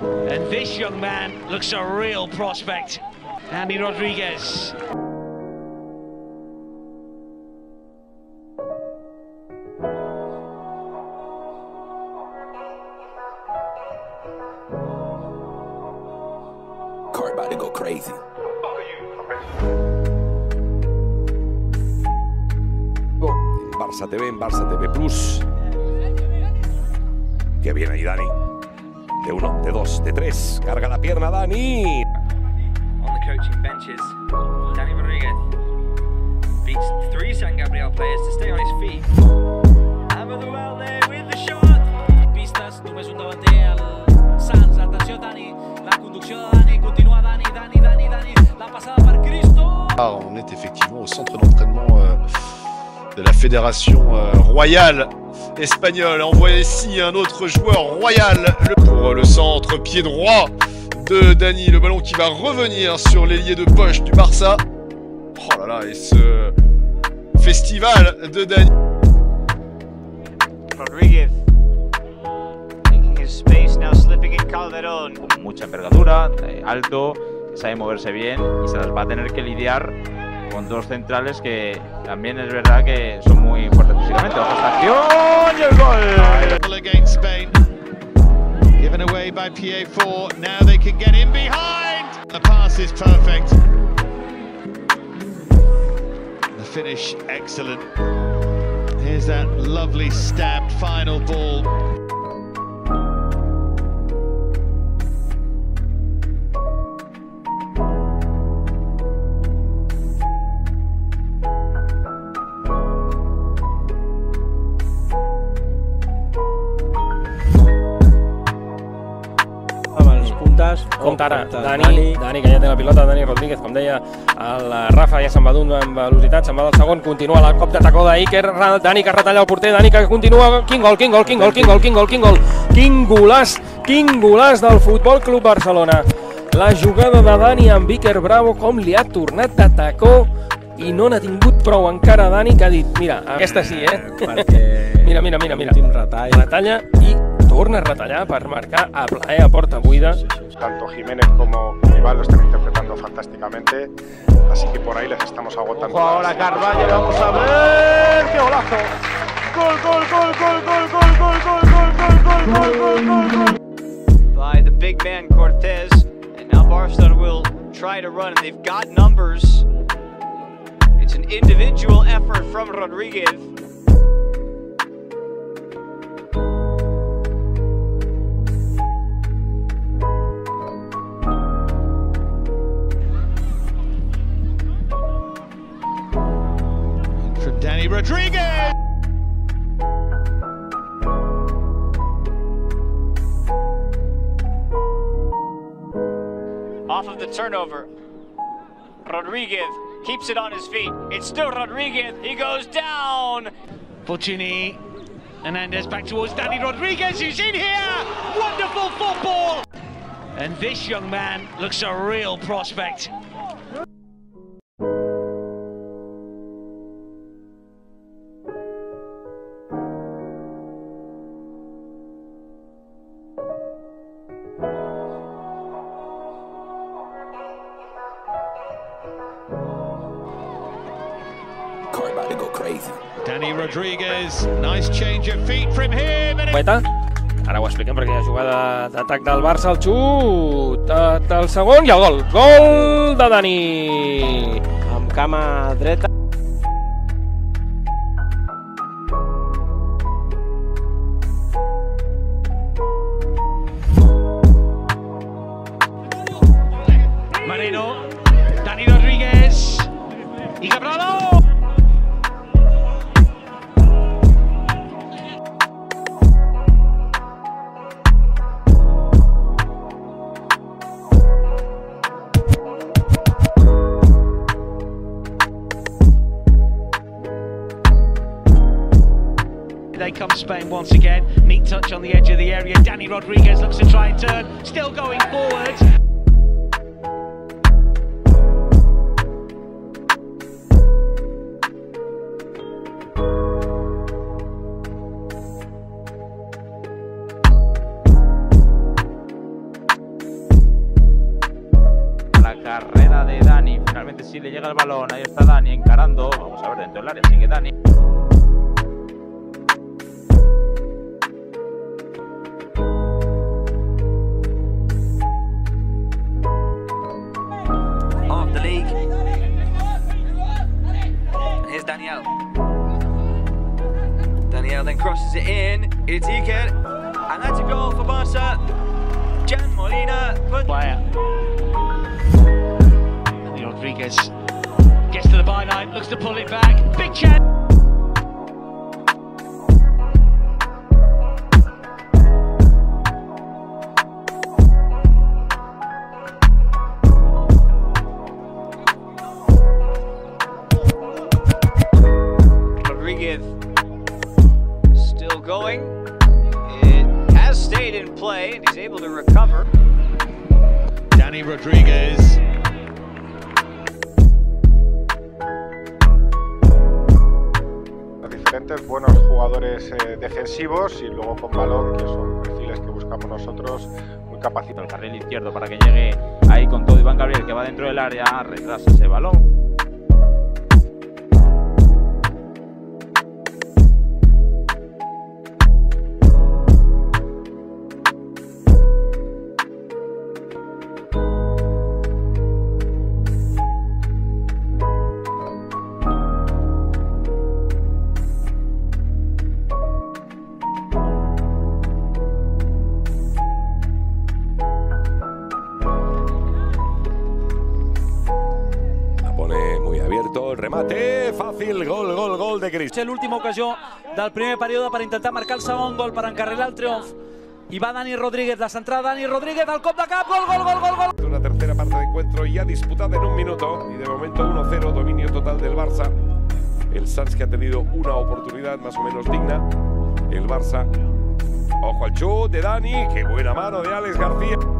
And this young man looks a real prospect. Andy Rodriguez. Court about to go crazy. Oh, Barça TV, en Barça TV Plus. Que viene ahí Dani. De uno, de dos, de tres. Carga la pierna Dani. on the coaching benches. Danny Rodriguez beats three San Gabriel players to stay on his feet. Amaduel there with the shot. pistes, només un davanter al Sants, atenció Dani, la conducció de Dani, continua Dani, Dani, Dani, Dani, la passada per Cristo. Ah, on est effectivement au centre d'entraînement euh, de la fédération euh, royale espagnole. Envoyé ici un autre joueur royal le- pour le centre pied droit de Dani. Le ballon qui va revenir sur l'ailier de poche du Barça. Oh là là, et ce festival de Dani. Rodriguez his space now slipping in Calderón. con mucha envergadura, eh, alto, sabe moverse bien y se las va a tener que lidiar con dos centrales que también es verdad que son muy fuertes físicamente. By PA4. Now they can get in behind. The pass is perfect. The finish excellent. Here's that lovely stabbed final ball. Els puntes. Compte ara, Compte, Dani, Dani, que ja té la pilota, Dani Rodríguez, com deia el Rafa, ja se'n va d'un amb velocitat, se'n va del segon, continua el cop de tacó d'Iker, Dani que retalla el porter, Dani que continua, quin gol, quin gol, quin gol, quin gol, quin gol, quin gol, quin golàs, quin golàs del Futbol Club Barcelona. La jugada de Dani amb Iker Bravo, com li ha tornat de tacó, i no n'ha tingut prou encara Dani, que ha dit, mira, aquesta sí, eh? perquè Mira, mira, mira, mira. retall Retalla i torna a retallar per marcar a plaer a porta buida. Tanto Jiménez como Rival lo están interpretando fantásticamente, así que por ahí les estamos agotando. Ojo ahora Carvalho, vamos a ver. ¡Qué golazo! Gol, gol, gol, gol, gol, gol, gol, gol, gol, gol, gol, gol, gol, gol, gol. by the big man Cortez. And now Barstow will try to run, and they've got numbers. It's an individual effort from Rodriguez. Rodriguez. Off of the turnover. Rodriguez keeps it on his feet. It's still Rodriguez. He goes down. Puccini. Hernandez back towards Danny Rodriguez, who's in here. Wonderful football. And this young man looks a real prospect. Crazy. Danny Rodriguez. Nice change of feet from him. And Meta. Ara ho expliquem perquè hi ha jugada d'atac del Barça, el xut eh, del segon i el gol. Gol de Dani. amb cama dreta. Marino. Danny Rodriguez. Y Cabralo. Neat touch on the edge of the area. Danny Rodriguez looks to try and turn. Still going forwards. carrera de Dani. Finalmente sí le llega el balón. Ahí está Dani encarando. Vamos a ver dentro del área. Sigue Dani. Danielle then crosses it in. It's Iker. And that's a goal for Barca. Jan Molina. Player. Andy Rodriguez gets to the byline, looks to pull it back. Big chance. Going. It has stayed in play and he's able to recover. Danny Rodriguez. Los diferentes buenos jugadores eh, defensivos y luego con balón, que son perfiles que buscamos nosotros, muy capacitados. El carril izquierdo para que llegue ahí con todo Iván Gabriel que va dentro del área. Retrasa ese balón. El remate, fàcil, gol, gol, gol de Cris. És l'última ocasió del primer període per intentar marcar el segon gol per encarrilar el triomf. I va Dani Rodríguez, la centrada Dani Rodríguez, al cop de cap, gol, gol, gol, gol, gol. Una tercera parte de encuentro ya disputada en un minuto y de momento 1-0, dominio total del Barça. El Sanz que ha tenido una oportunidad más o menos digna. El Barça, ojo al show de Dani, qué buena mano de Alex García.